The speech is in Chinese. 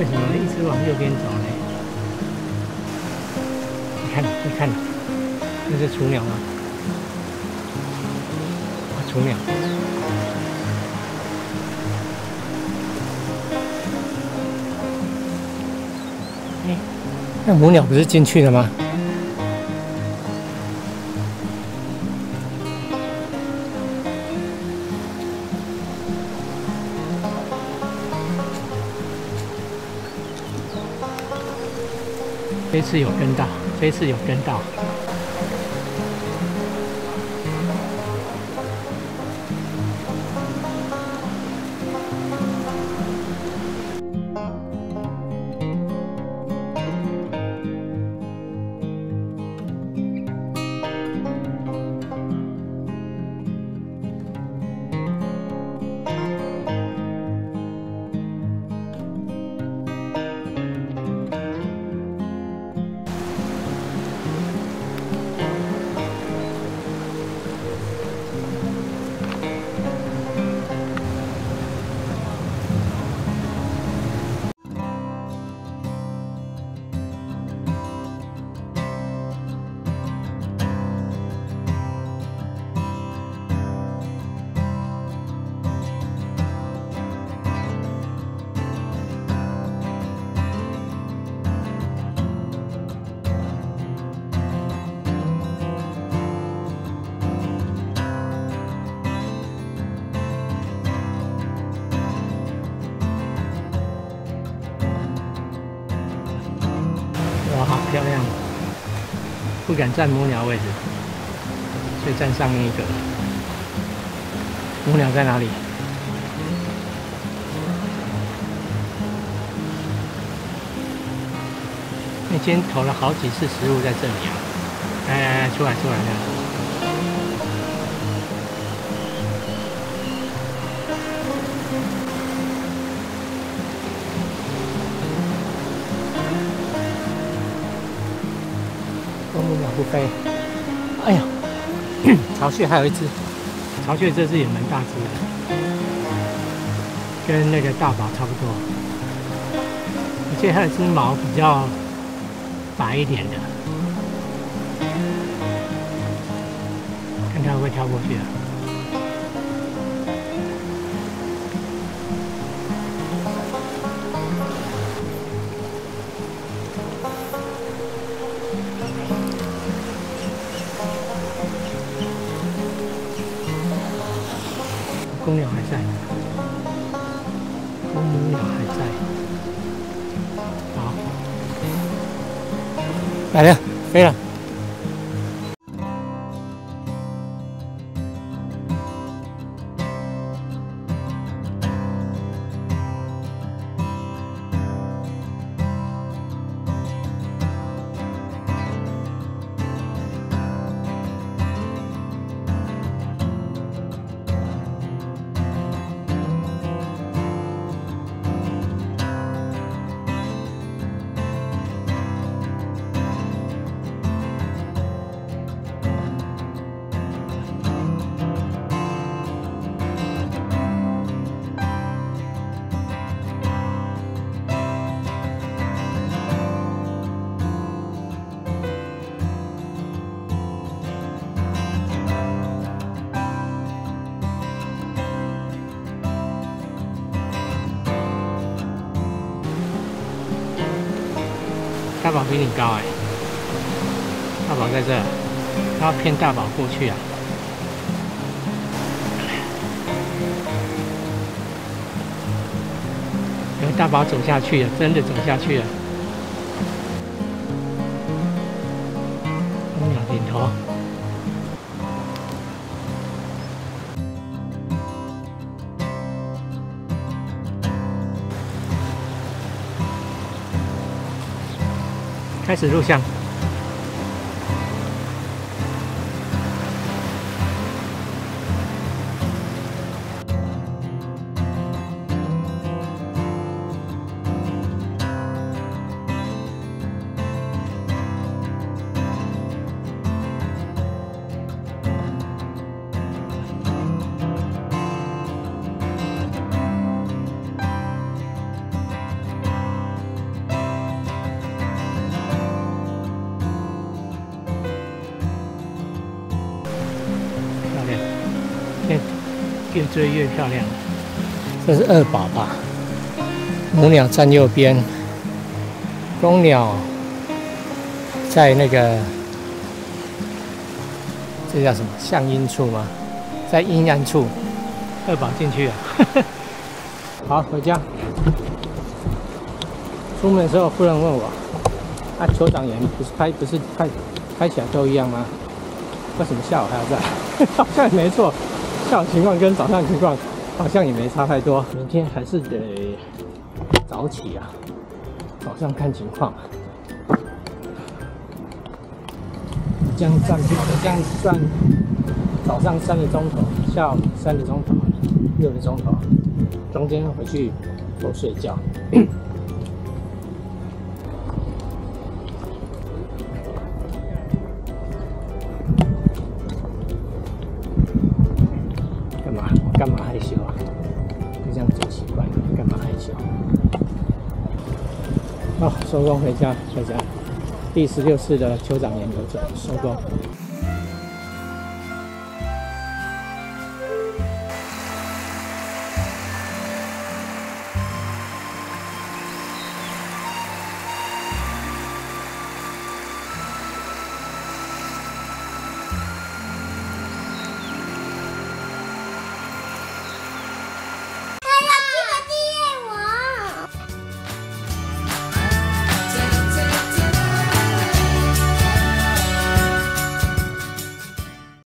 为什么？一直往右边走呢？你看，你看，那是雏鸟吗？啊，雏鸟。哎，那母鸟不是进去了吗？这次有跟到，这次有跟到。漂亮！不敢站母鸟位置，所以站上面一个。母鸟在哪里？你今天投了好几次食物在这里啊！来来来，出来出来来！鸟不飞。哎呀，巢穴还有一只，巢穴这只也蛮大只的，跟那个大宝差不多。而且它的只毛比较白一点的，看它会不会跳过去啊？来了，飞了。大宝比你高哎，大宝在这，他要骗大宝过去啊。有大宝走下去了，真的走下去了。公鸟点头。开始录像。越追越漂亮。这是二宝吧？母鸟站右边，公鸟在那个这叫什么向阴处吗？在阴暗处。二宝进去了。好，回家。出门的时候，夫人问我：“啊，酋长岩不是开不是开开起来都一样吗？为什么下午还要在？好像也没错，下午情况跟早上情况好像也没差太多。明天还是得早起啊，早上看情况。这样站，这样算早上三个钟头，下午三个钟头，六个钟头，中间回去多睡觉。”干嘛害羞啊？就这样走习惯了，干嘛害羞？好，收工回家，回家。第十六次的酋长研究者，收工。